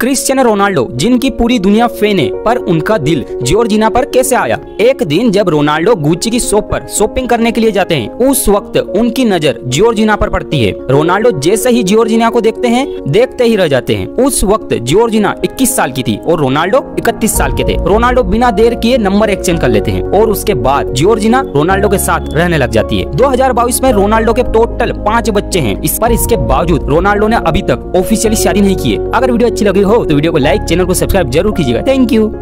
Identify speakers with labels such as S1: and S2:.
S1: Cristiano Ronaldo, जिनकी पूरी दुनिया फ़ैन है, पर उनका दिल जियोर्जिना पर कैसे आया? एक दिन जब रोनाल्डो गुच्ची की शॉप पर शॉपिंग करने के लिए जाते हैं, उस वक्त उनकी नज़र जियोर्जिना पर पड़ती है। रोनाल्डो जैसे ही जियोर्जिना को देखते हैं, देखते ही रह जाते हैं। उस वक्त जियोर्जिना 21 साल की थी और रोनाल्डो 31 साल के थे। रोनाल्डो बिना देर किए नंबर एक्सचेंज कर लेते हैं और उसके बाद जियोर्जिना रोनाल्डो के साथ रहने लग जाती है। दो हज़ार बाईस में रोनाल्डो के टोटल पाँच बच्चे हैं। इस पर इसके बावजूद रोनाल्डो ने अभी तक ऑफिशियली शादी नहीं की अगर वीडियो अच्छी लगी हो तो वीडियो को लाइक चैनल को सब्सक्राइब ज़रूर कीजिएगा। Thank you